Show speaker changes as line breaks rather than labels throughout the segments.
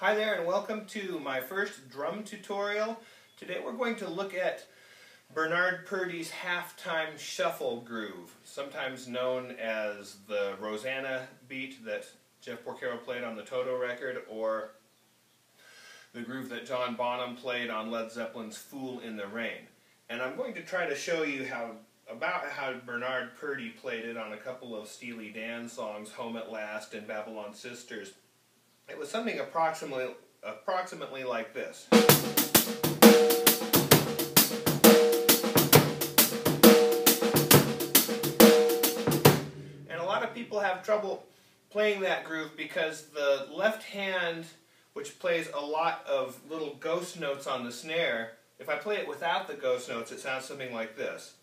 Hi there and welcome to my first drum tutorial. Today we're going to look at Bernard Purdie's halftime shuffle groove, sometimes known as the Rosanna beat that Jeff Porcaro played on the Toto record or the groove that John Bonham played on Led Zeppelin's Fool in the Rain. And I'm going to try to show you how about how Bernard Purdie played it on a couple of Steely Dan songs, Home at Last and Babylon Sisters. It was something approximately, approximately like this. And a lot of people have trouble playing that groove because the left hand, which plays a lot of little ghost notes on the snare, if I play it without the ghost notes, it sounds something like this.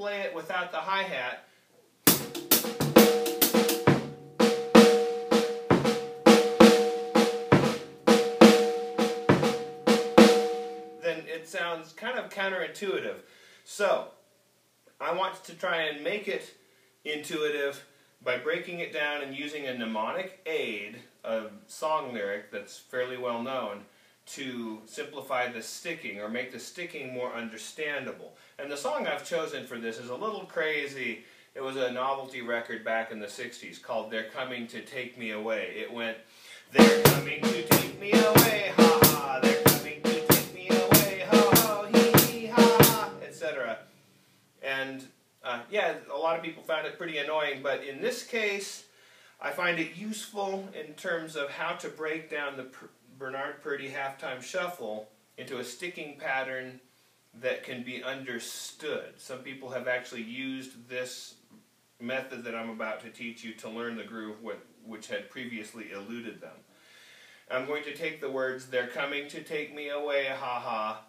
Play it without the hi-hat, then it sounds kind of counterintuitive. So, I want to try and make it intuitive by breaking it down and using a mnemonic aid, a song lyric that's fairly well known, to simplify the sticking or make the sticking more understandable. And the song I've chosen for this is a little crazy. It was a novelty record back in the 60s called They're Coming to Take Me Away. It went, They're coming to take me away, ha ha, they're coming to take me away, ha ha, hee hee ha ha, etc. And uh, yeah, a lot of people found it pretty annoying, but in this case, I find it useful in terms of how to break down the Bernard Purdie halftime shuffle into a sticking pattern that can be understood. Some people have actually used this method that I'm about to teach you to learn the groove which had previously eluded them. I'm going to take the words, they're coming to take me away, ha ha,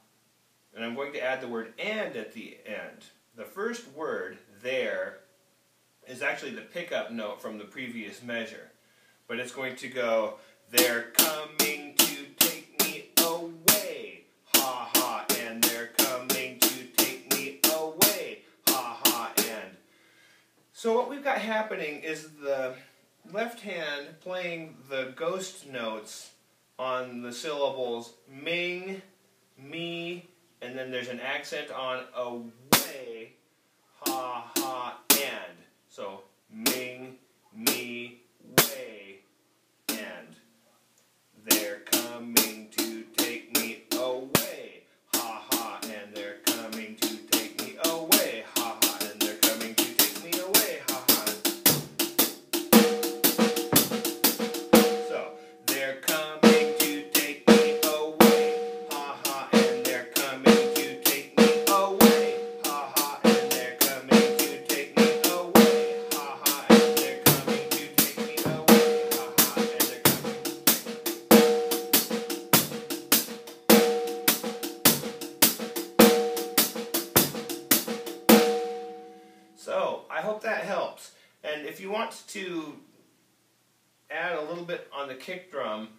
and I'm going to add the word and at the end. The first word, there, is actually the pickup note from the previous measure. But it's going to go, they're coming So what we've got happening is the left hand playing the ghost notes on the syllables ming, me, and then there's an accent on away, ha ha, and. So ming, I hope that helps. And if you want to add a little bit on the kick drum,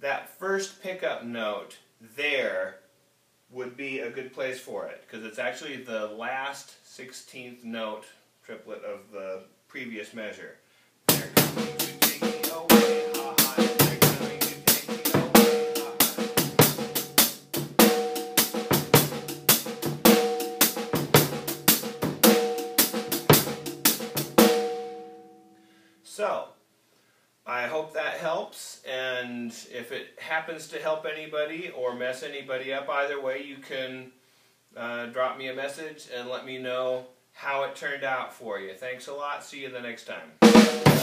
that first pickup note there would be a good place for it because it's actually the last 16th note triplet of the previous measure. So, I hope that helps, and if it happens to help anybody or mess anybody up either way, you can uh, drop me a message and let me know how it turned out for you. Thanks a lot. See you the next time.